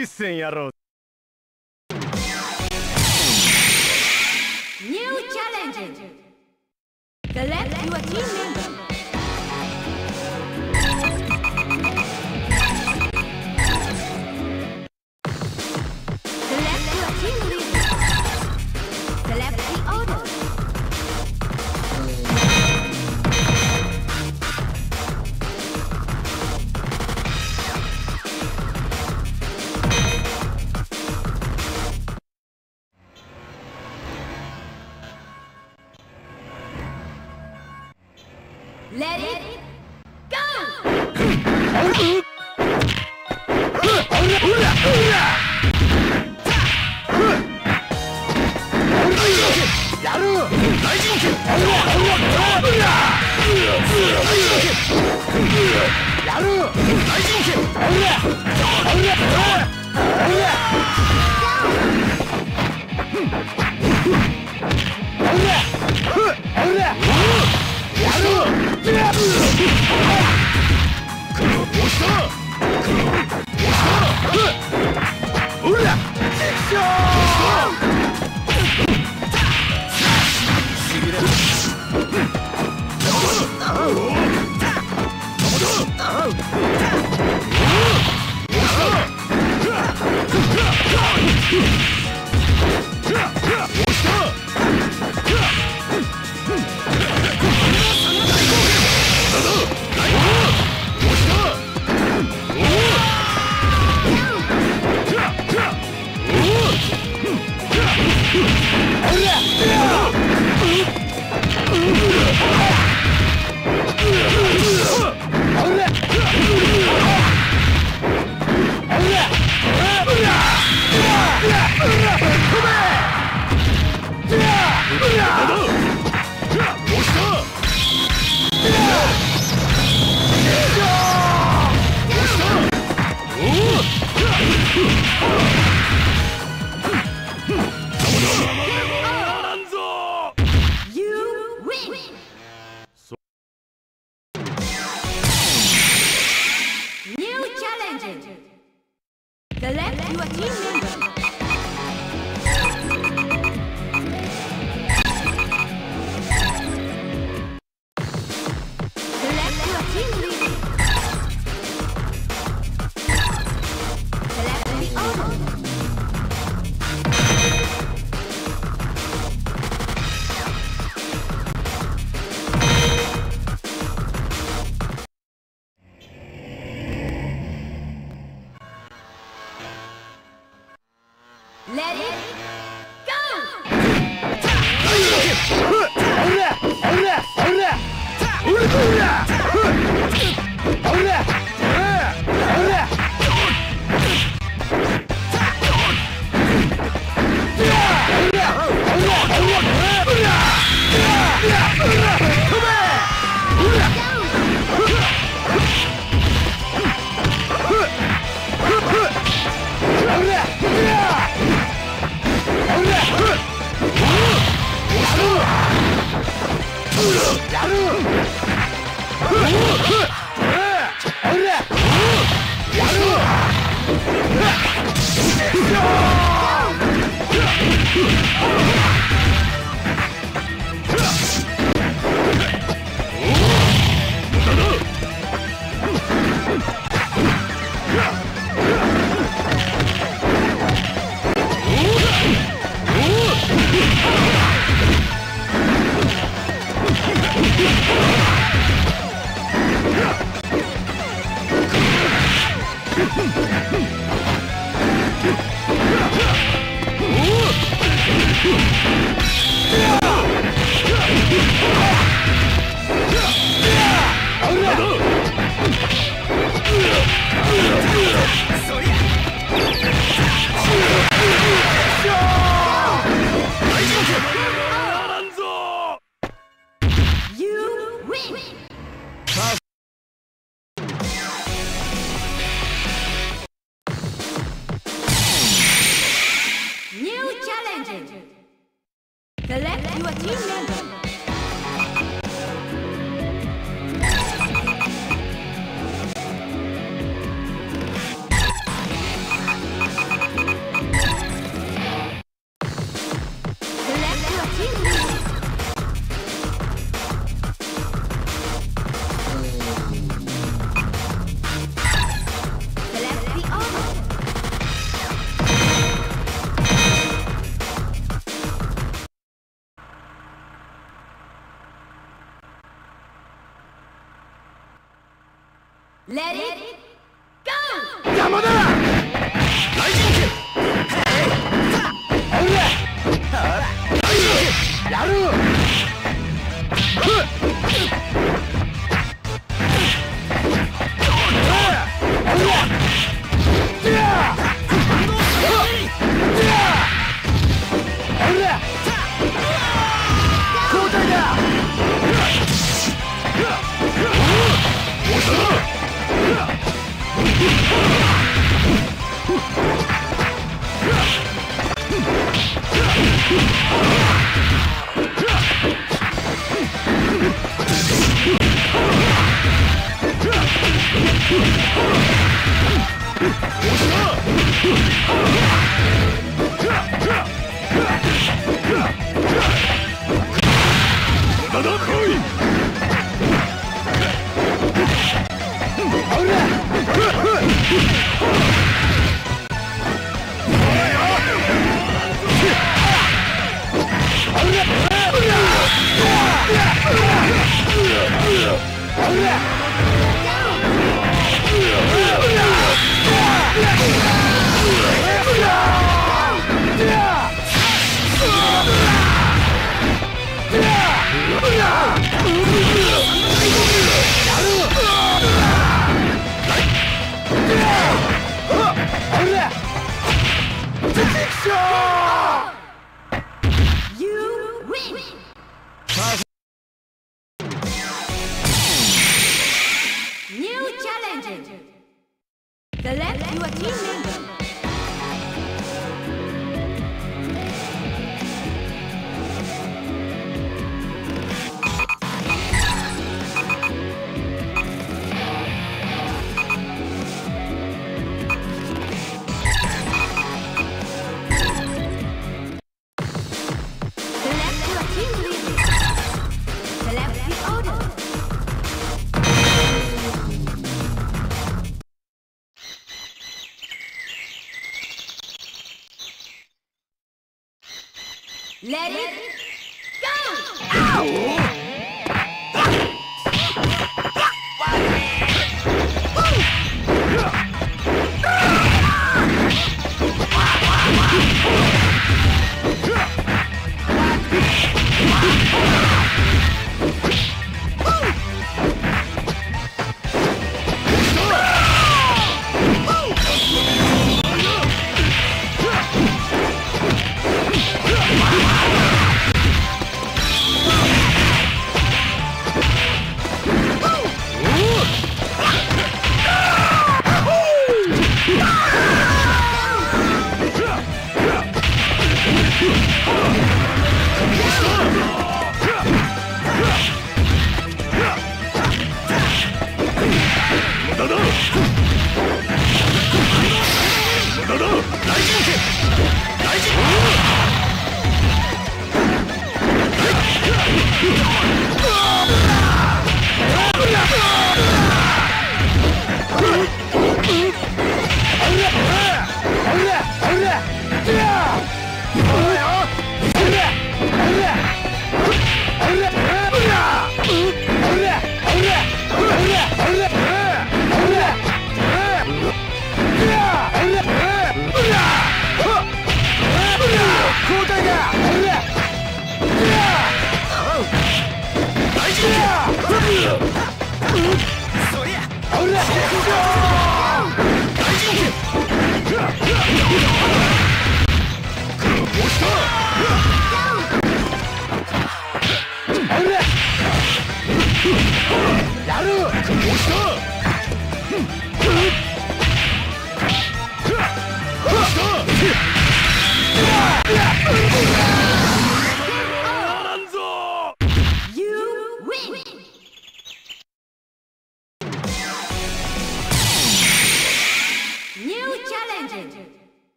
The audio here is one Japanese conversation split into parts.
一戦やろう。ニューチャレンジ 어라 어라 어라. 어라 어라. Oh!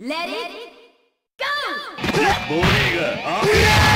Let it go!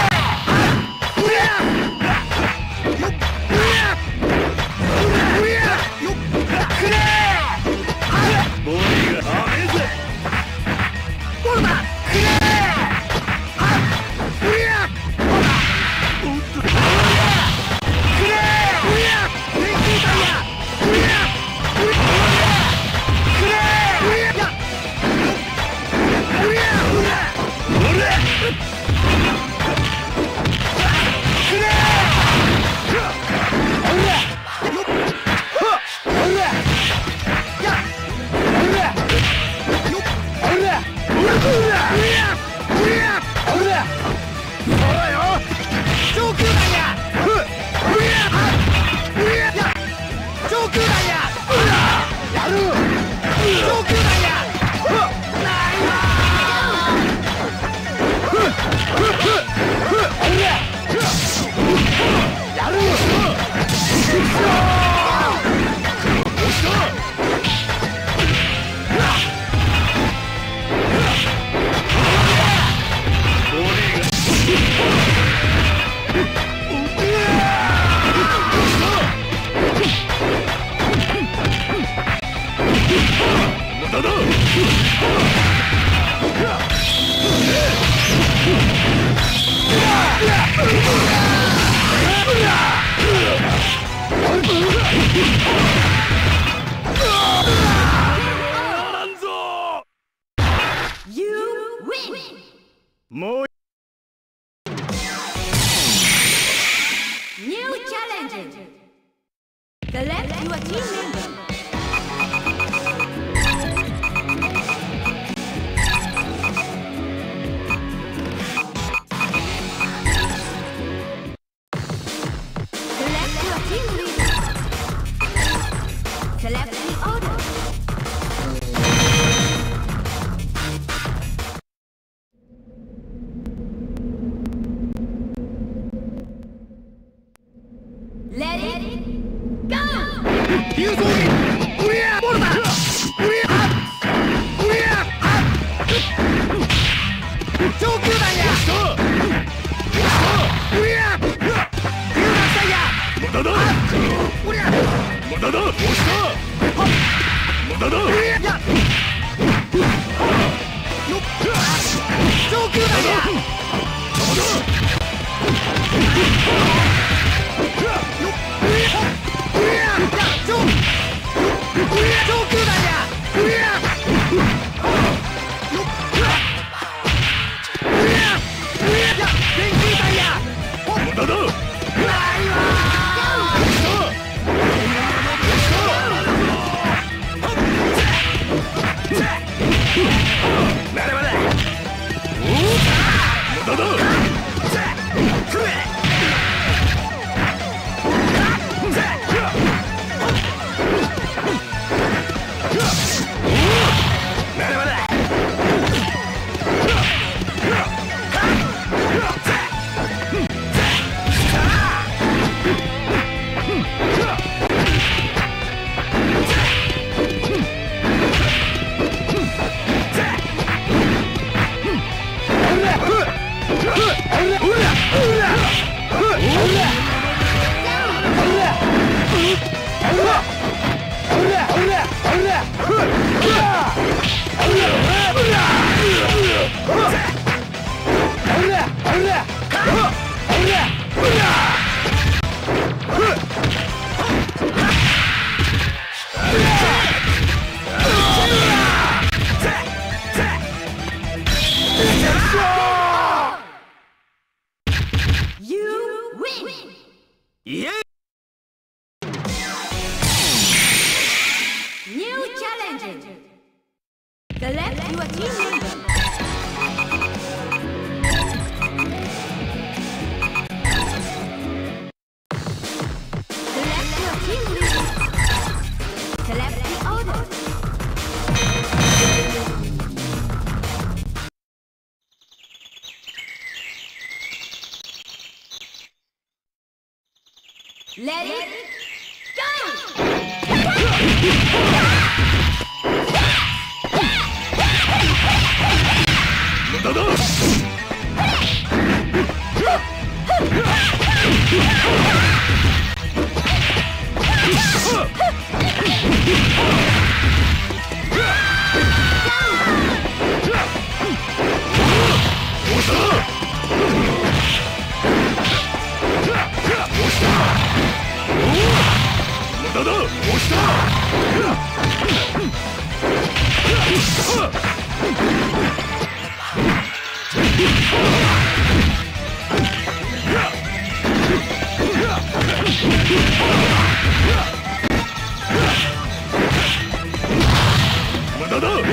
体だ押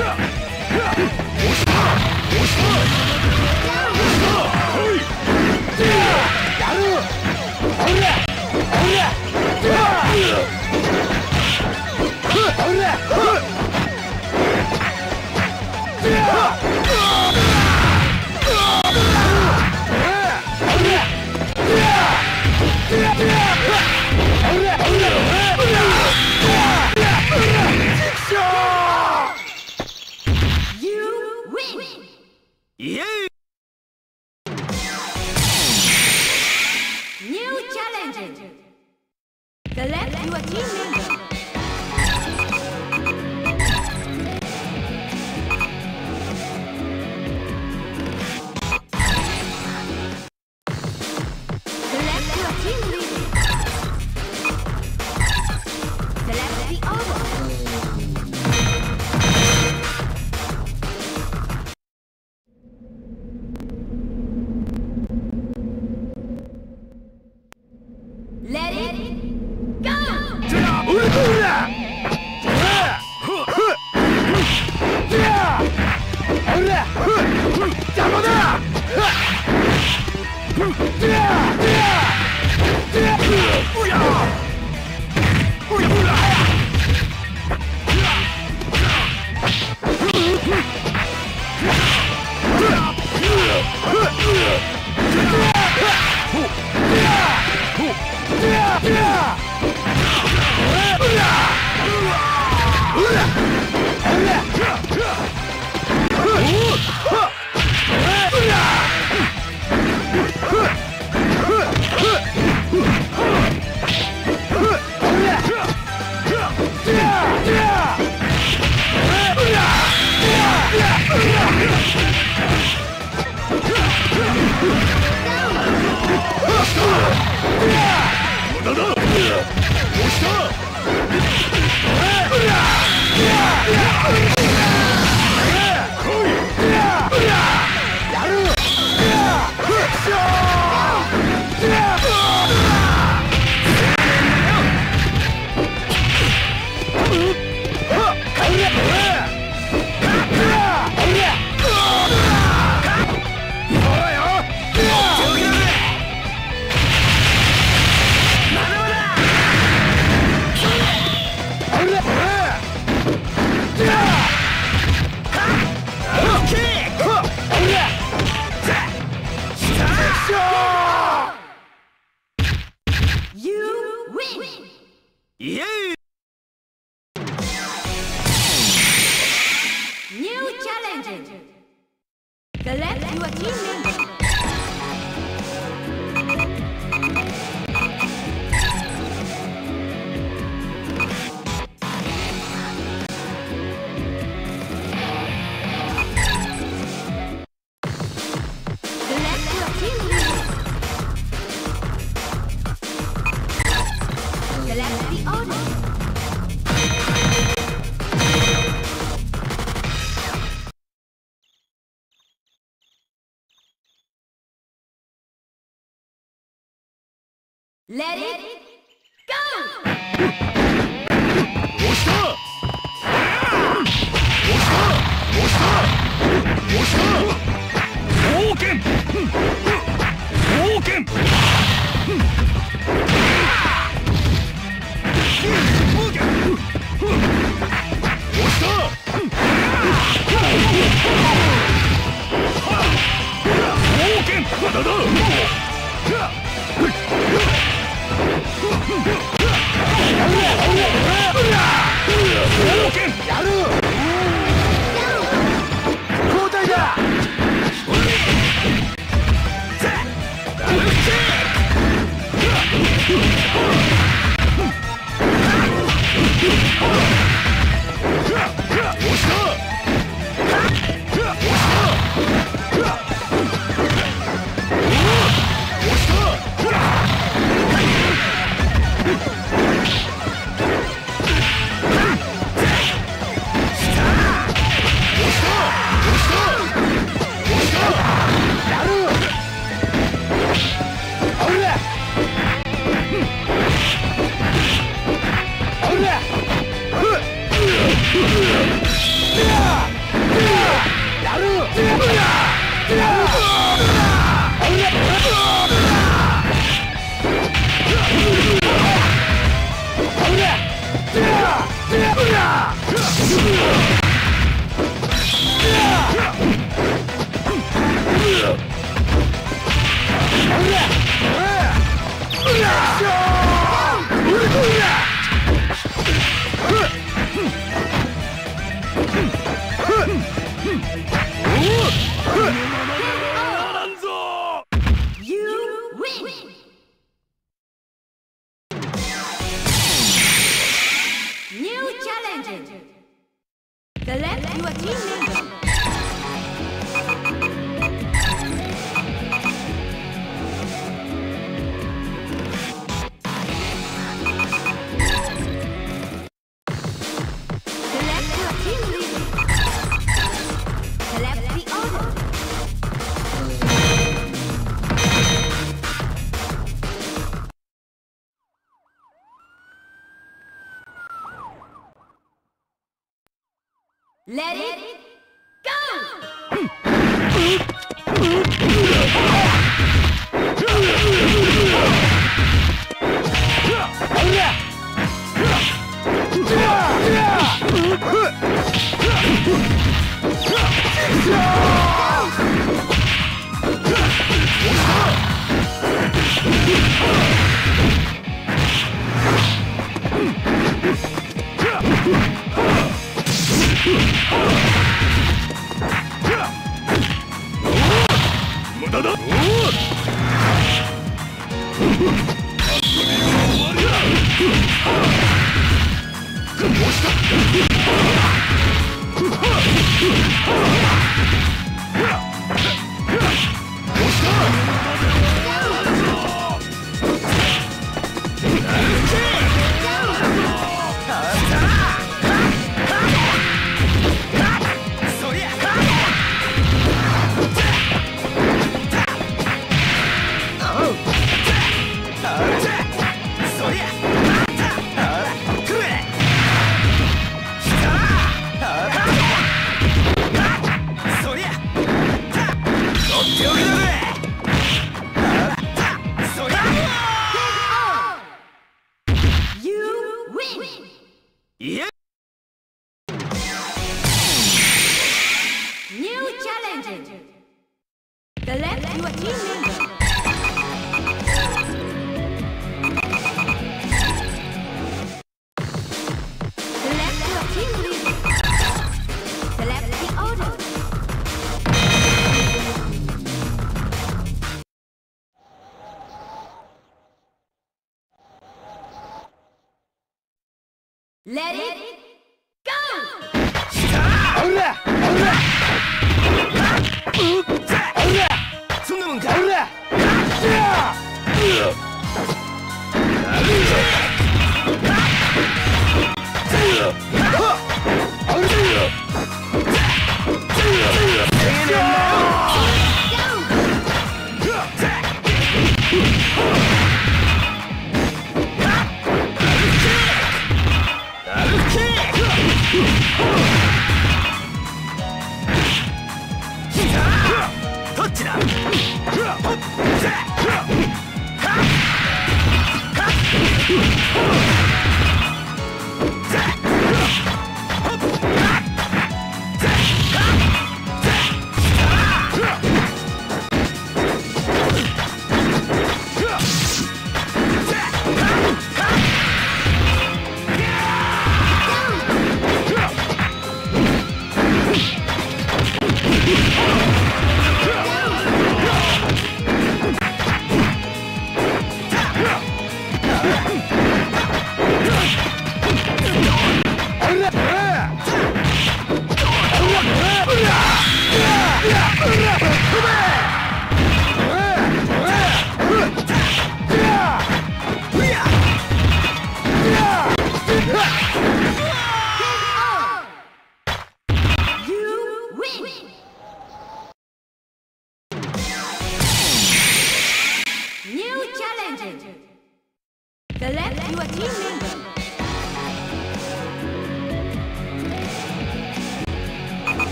した。押した。Let it go! 押した押した押した押した冒険冒険押した冒険無駄だや剣無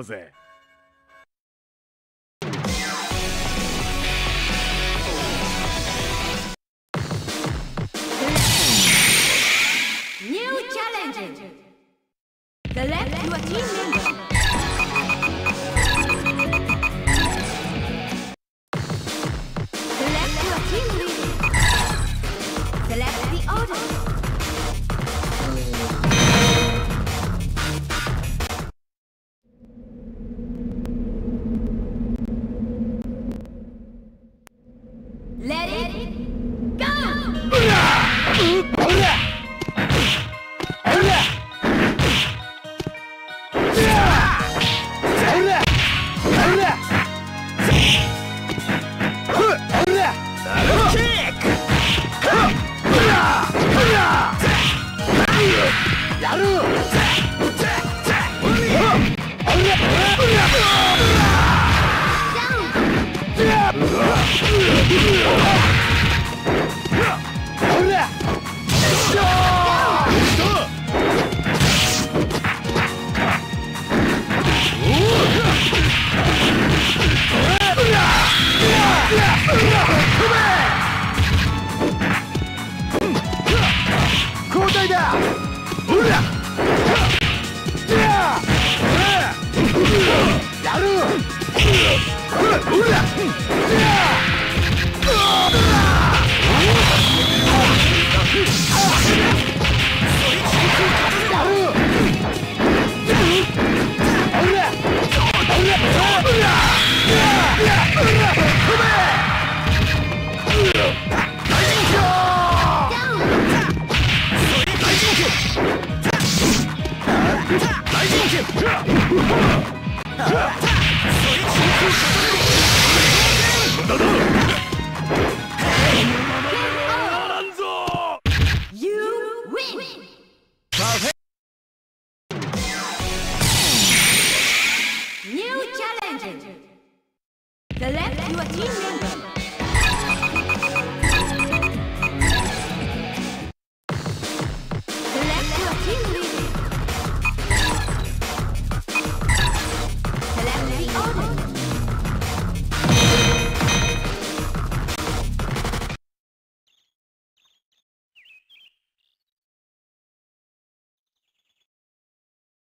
う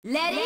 Let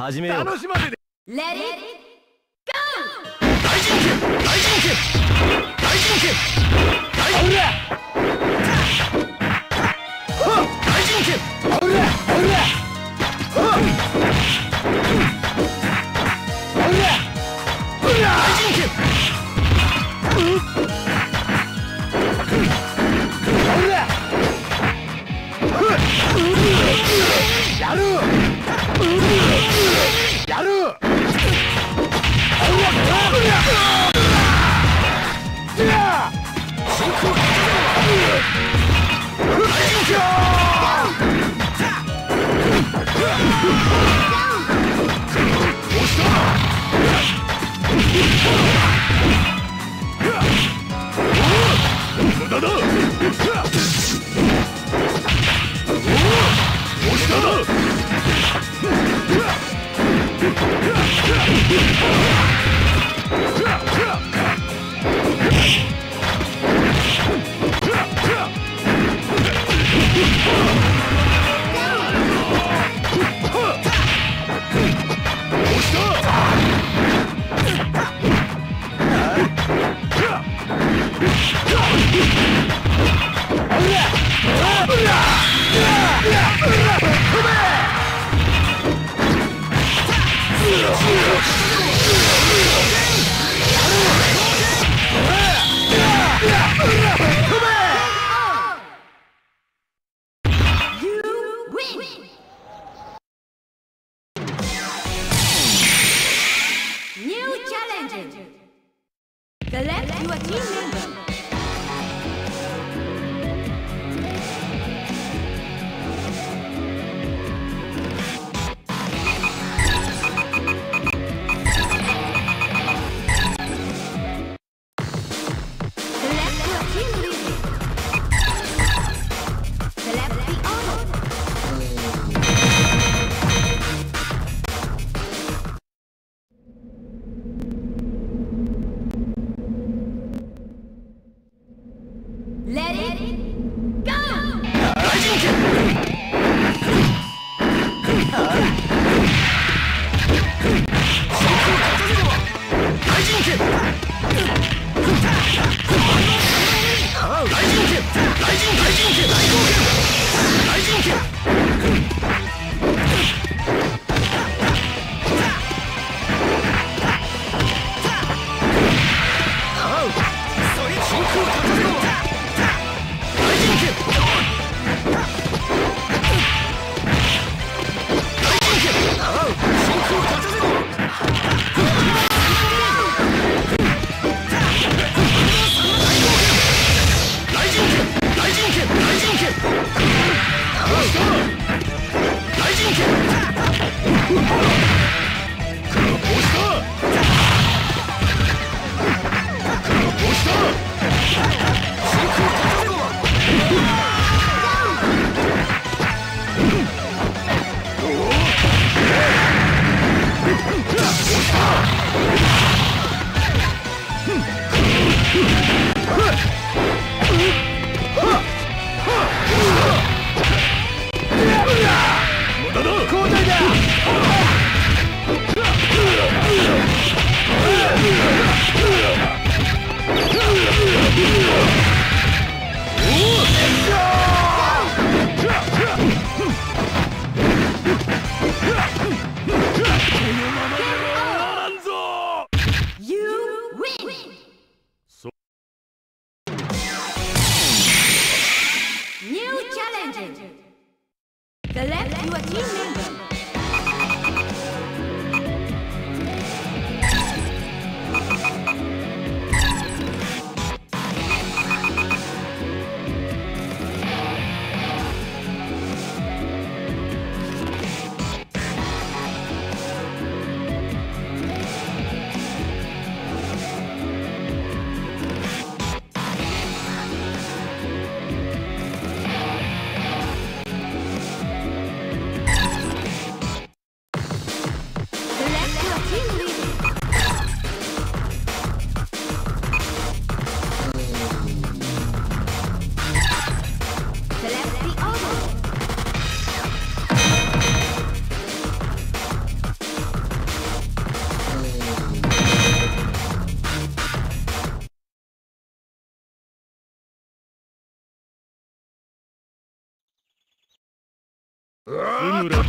始めよう。楽しませて。レディーゴー大大大大大大大大やる Oh! Yeah!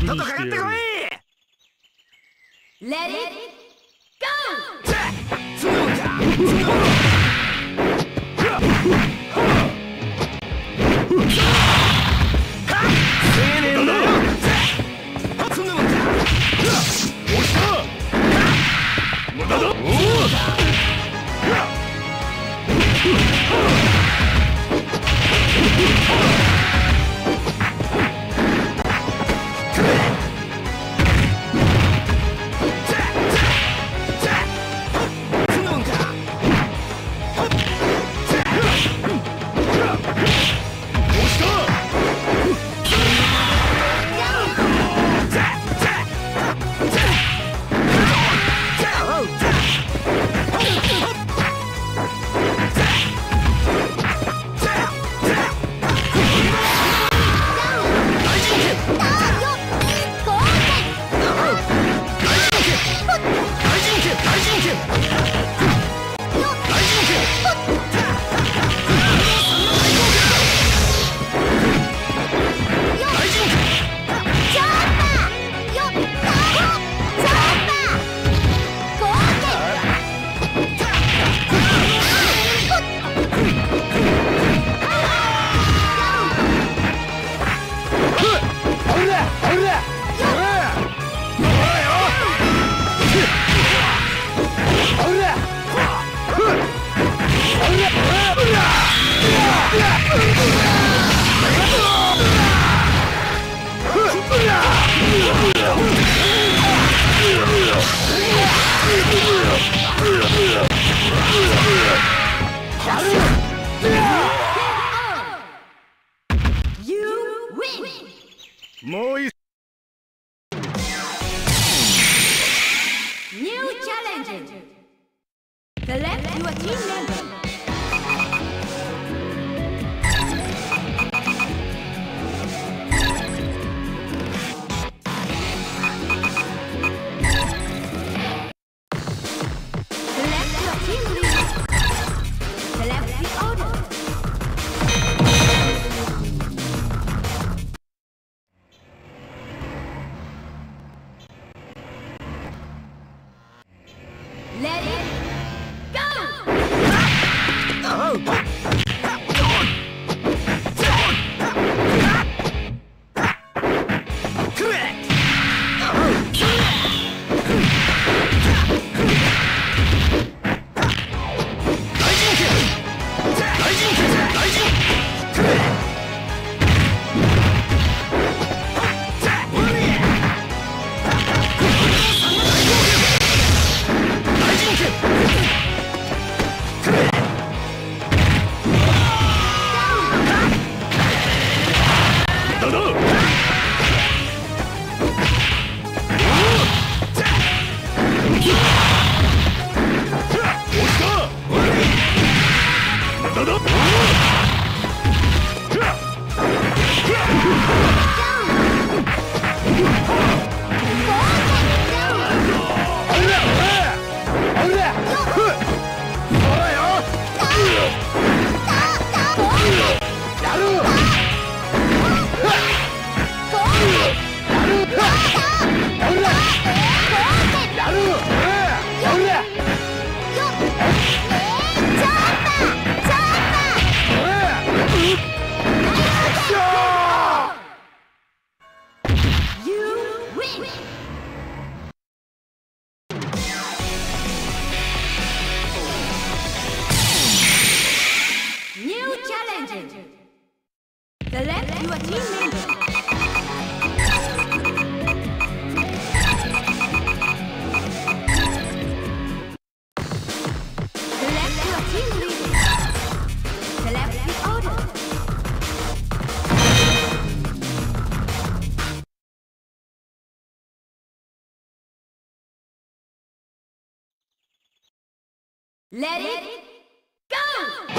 とっとかかってこい！Let it go!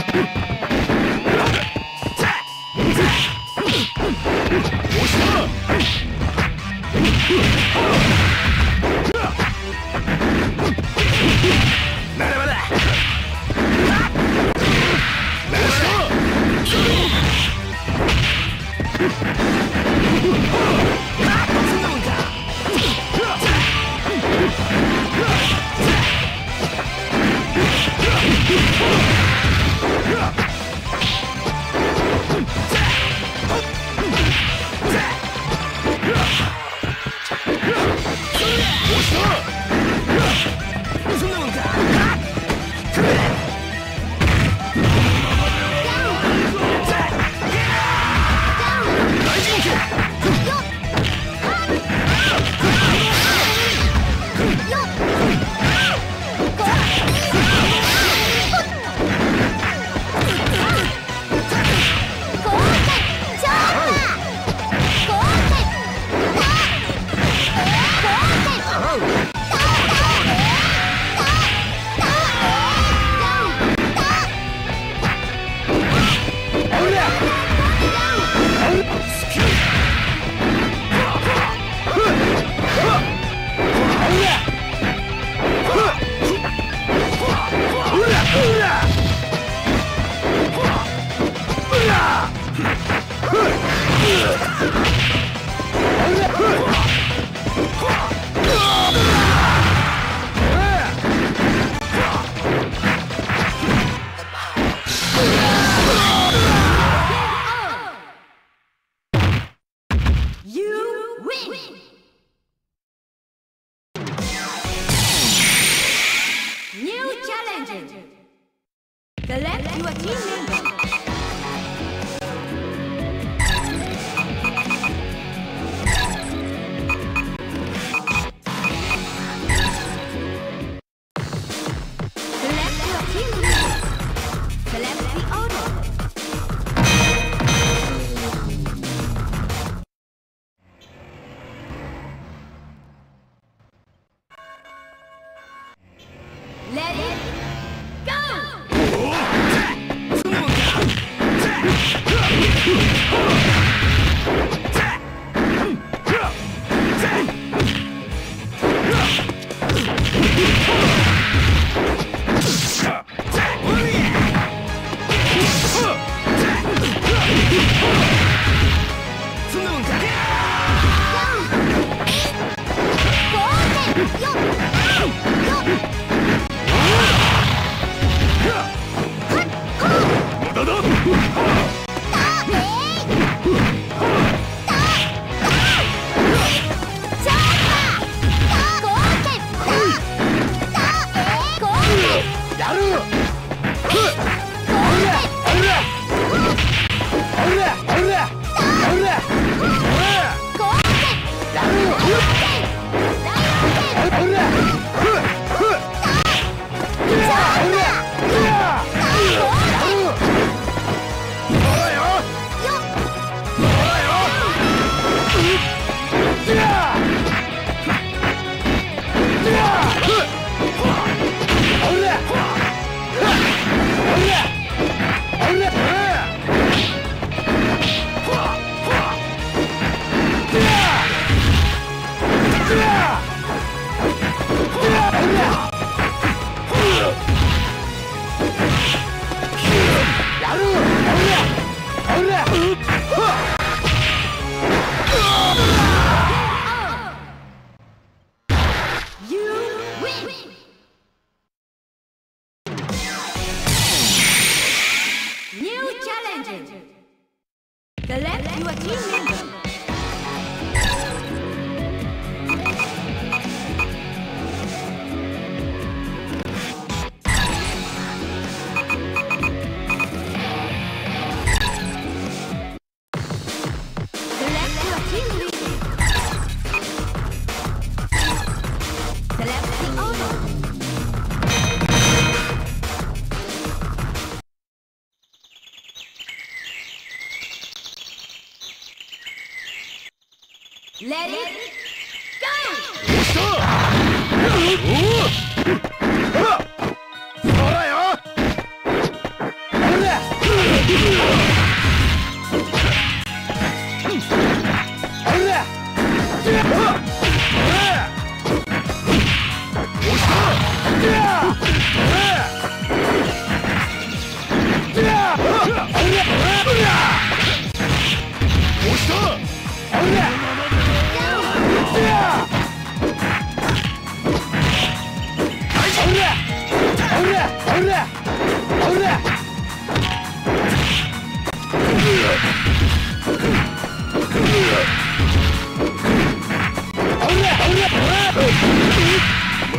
Let it go! Oh.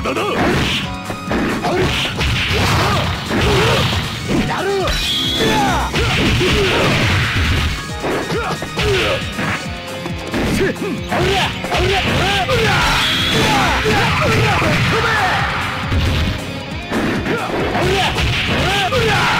だなうら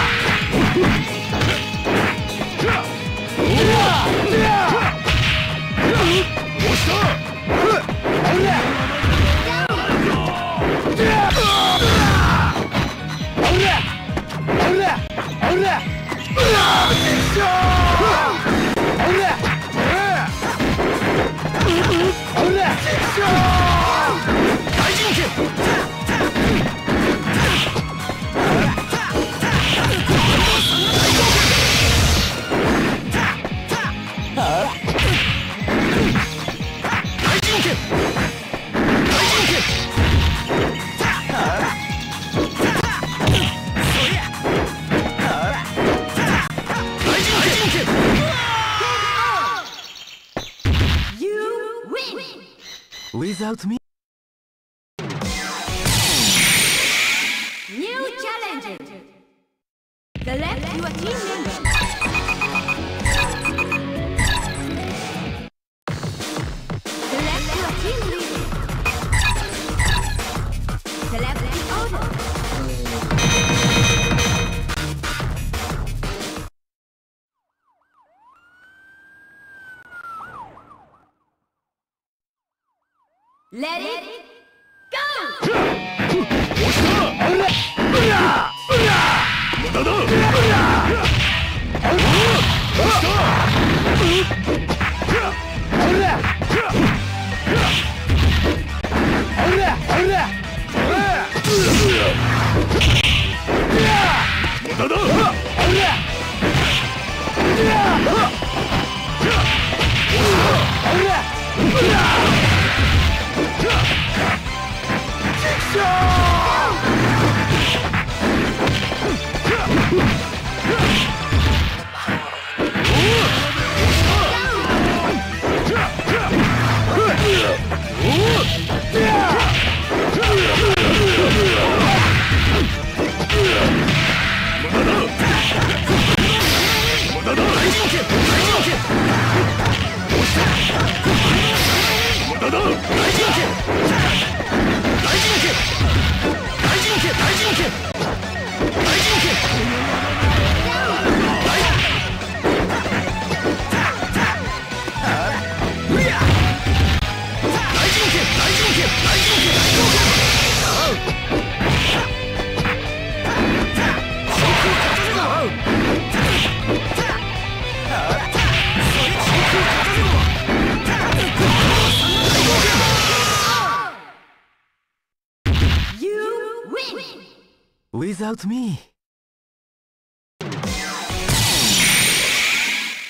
without me.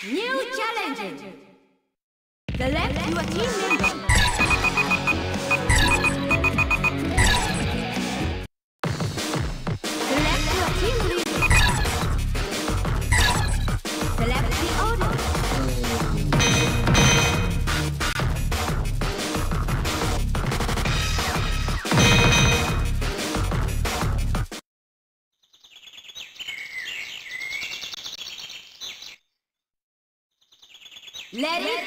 New challenges. The left, your team member. Yeah!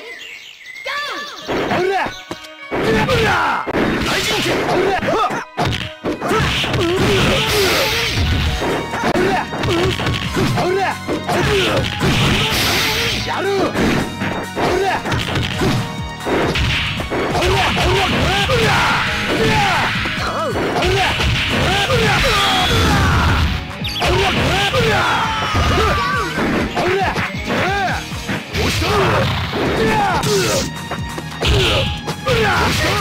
Oh!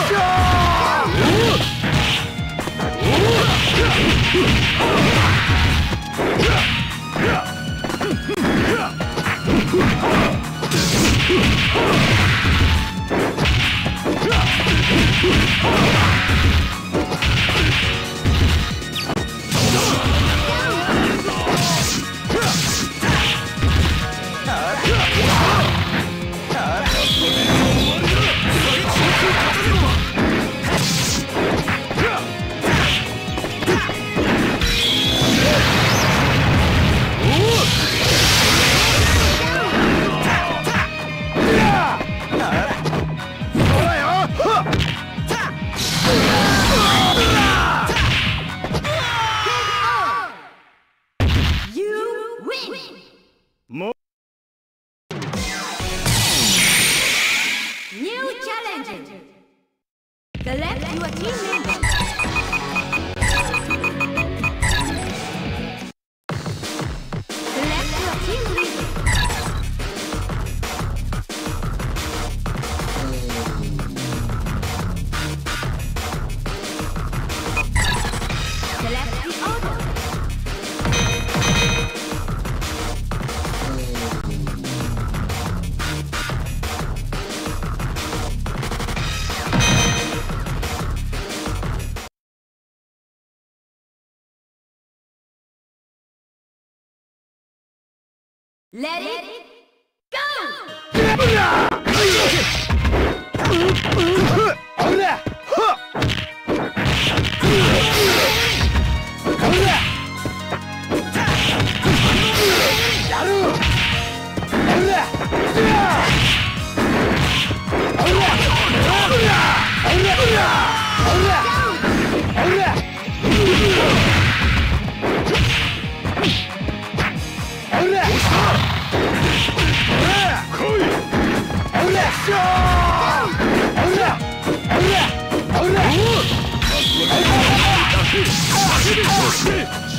Let it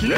死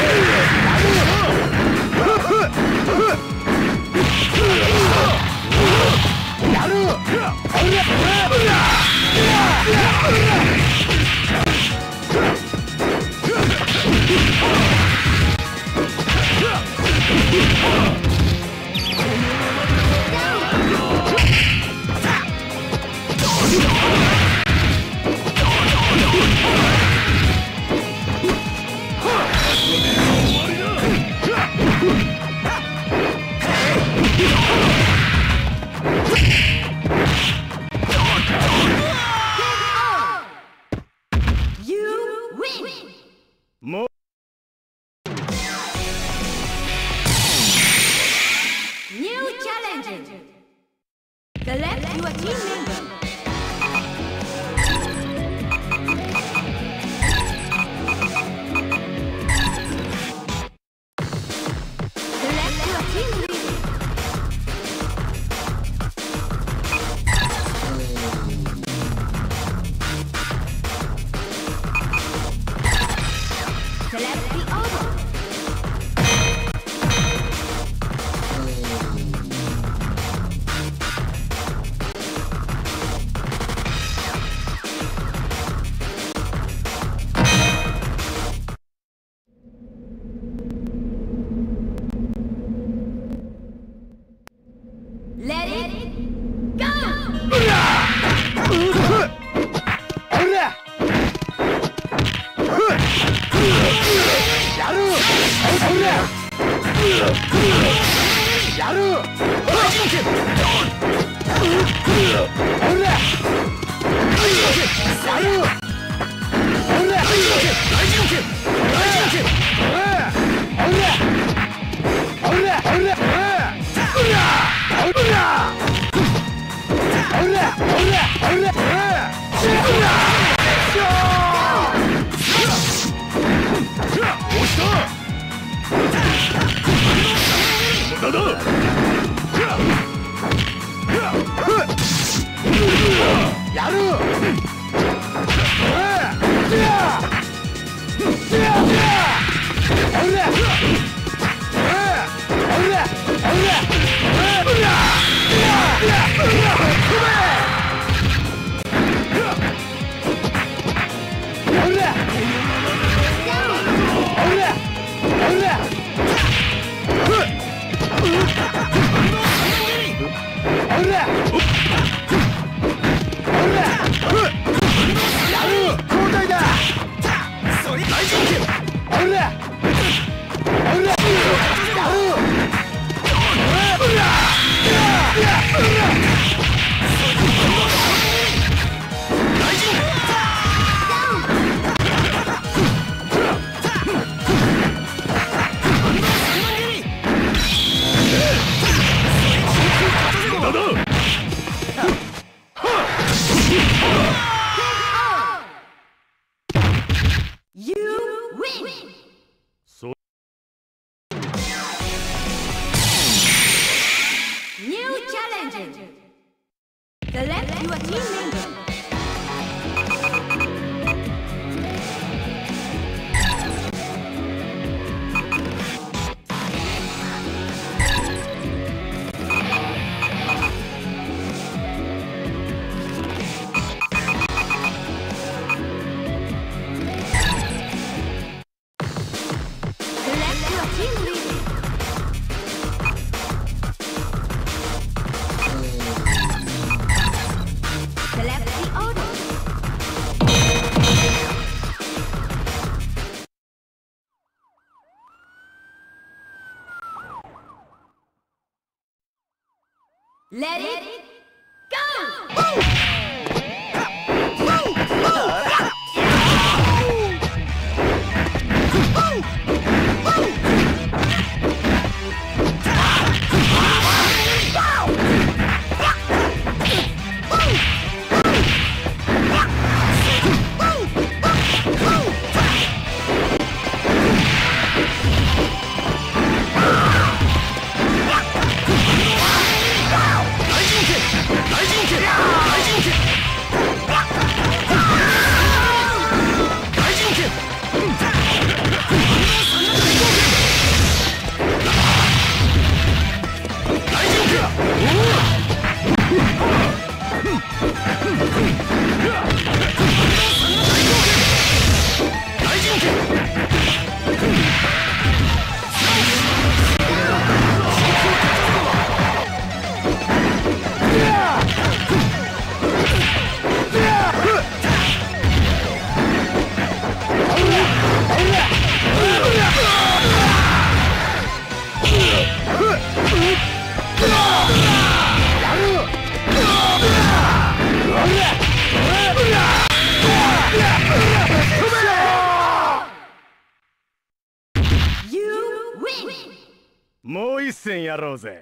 う一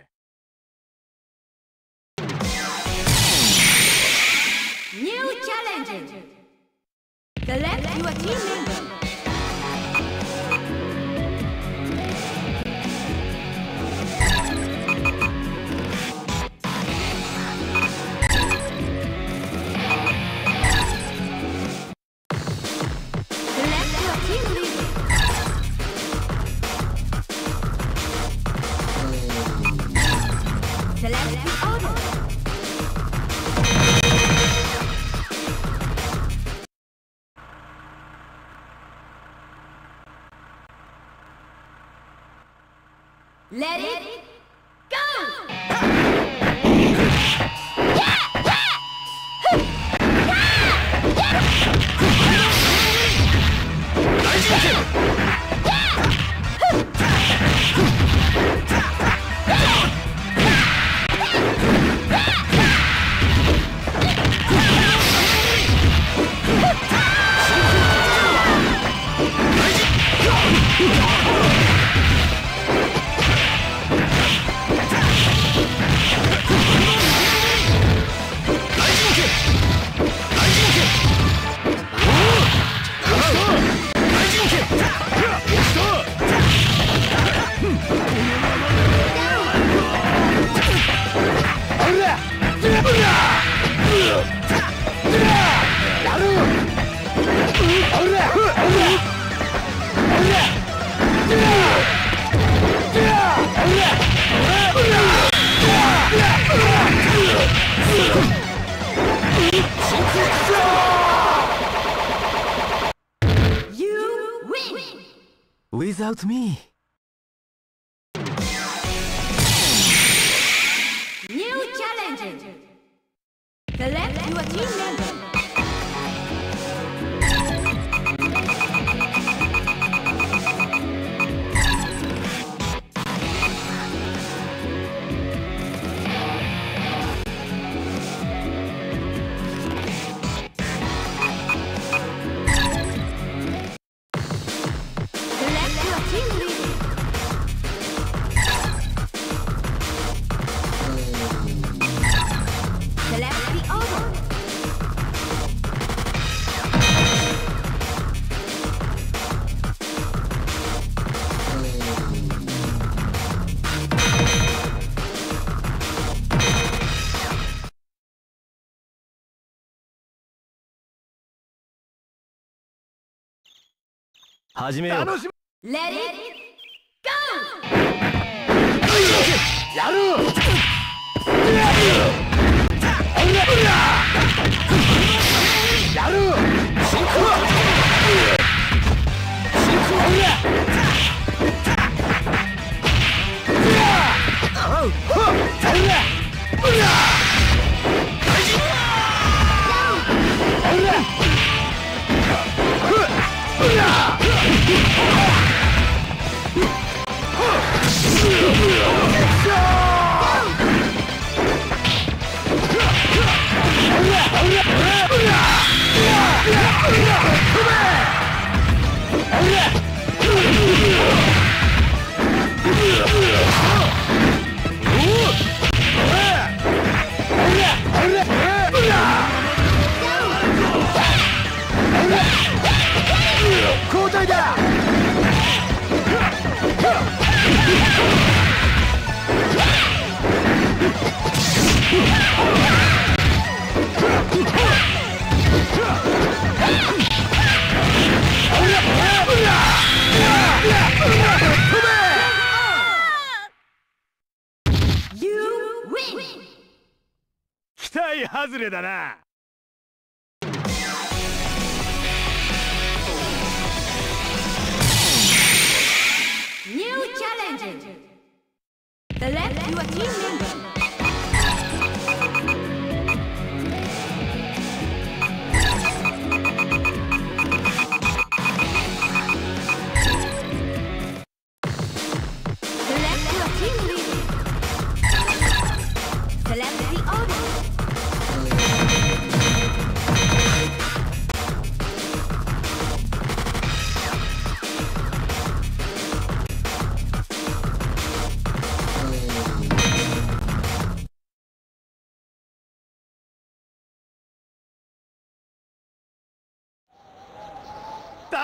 始めよう。か楽し Let it go! みやる。やる。進行交外れだな New challenge! Select your team member. Select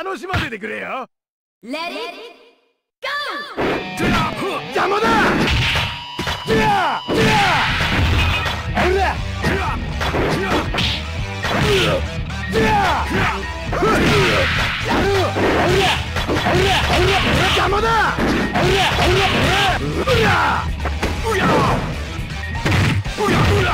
楽しませてくれよ。ほらほらほら邪魔だ。ほらほらうらうやうやうら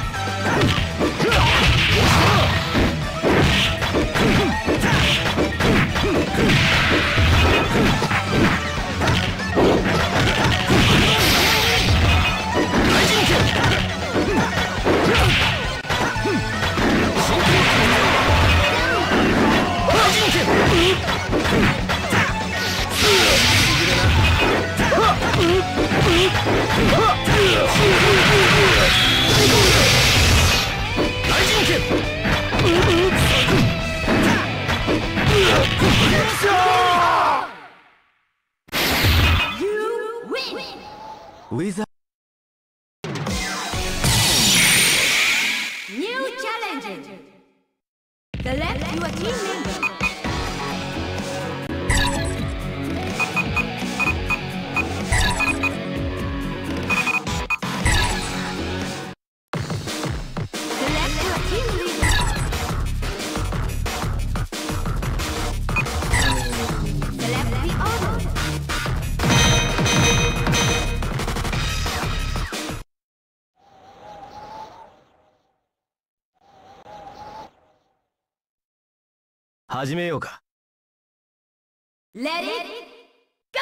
ウィザ New challenge! Select your team 始めようか。Let it go!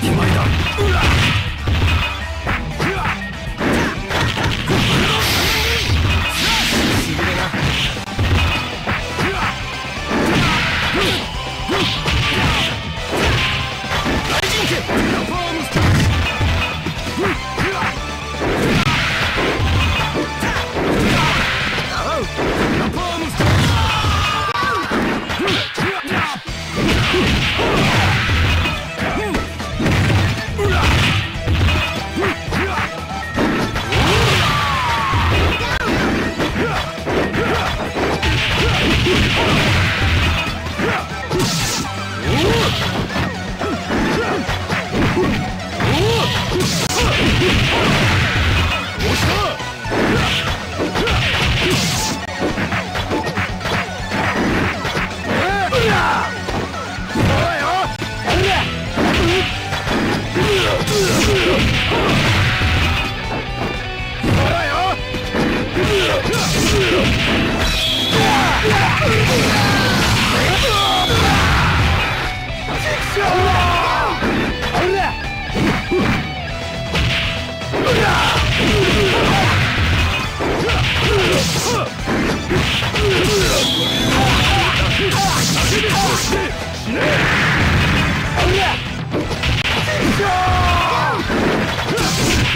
決まりだう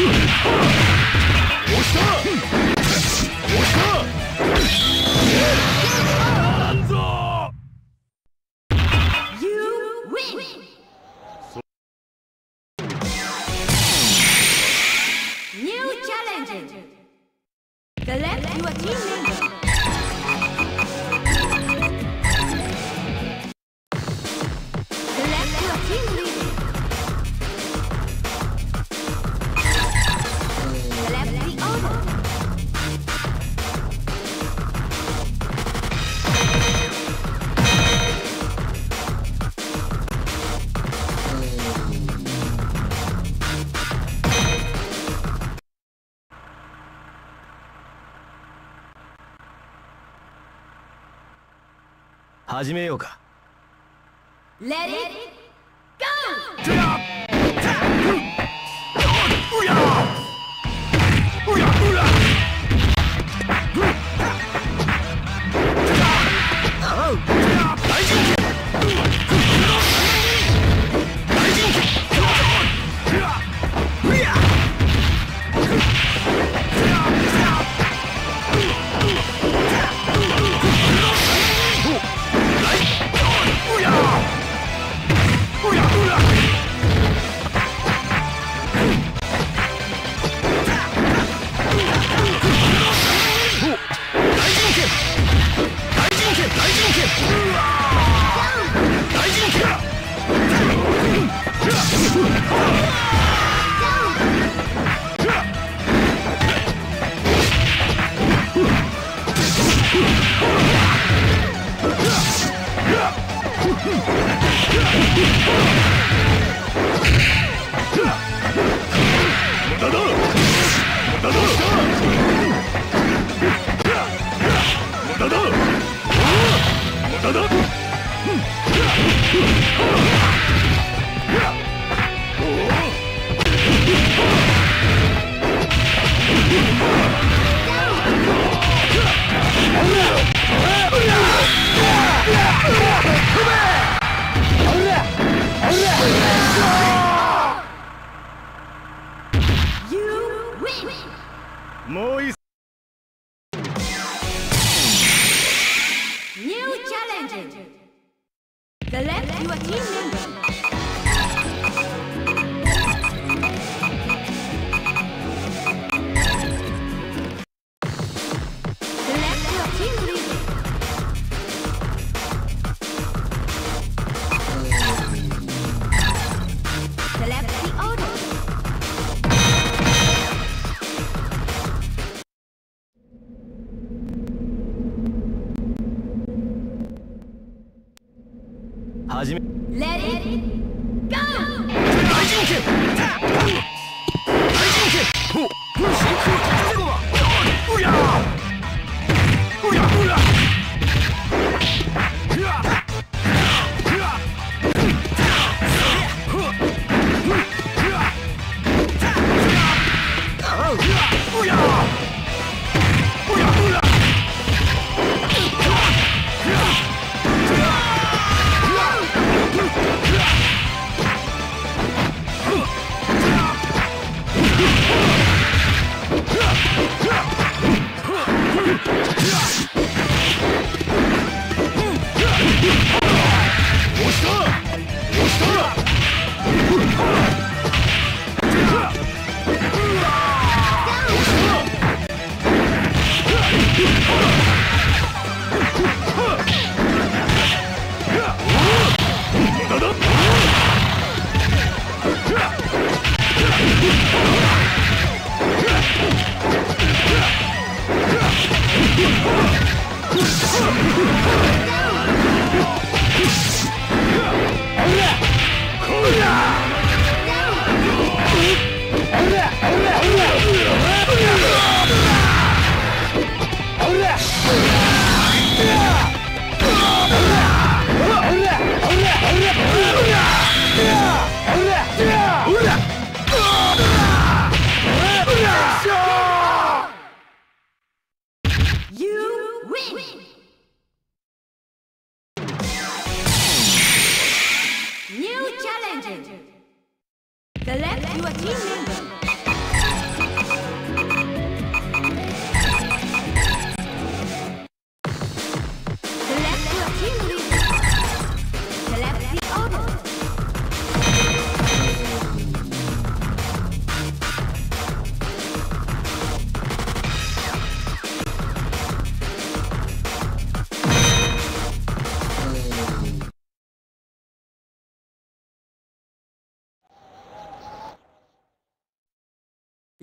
Hmm. 始めようか。レディー、ゴー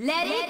Let it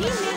teammate.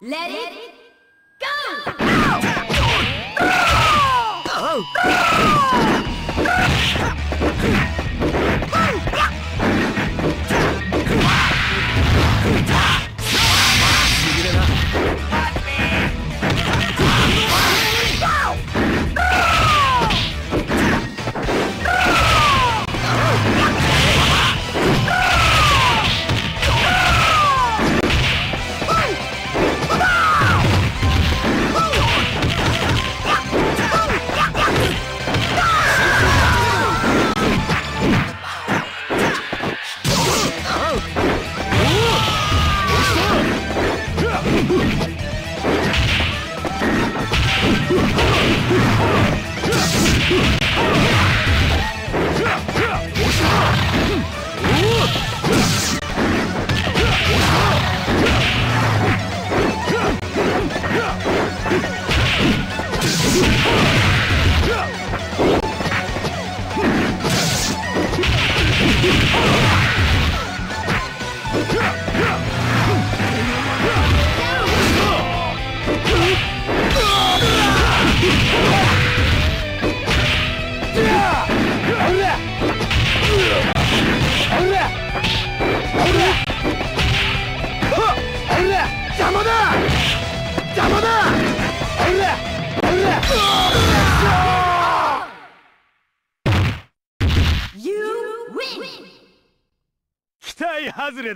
Let it go!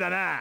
quedará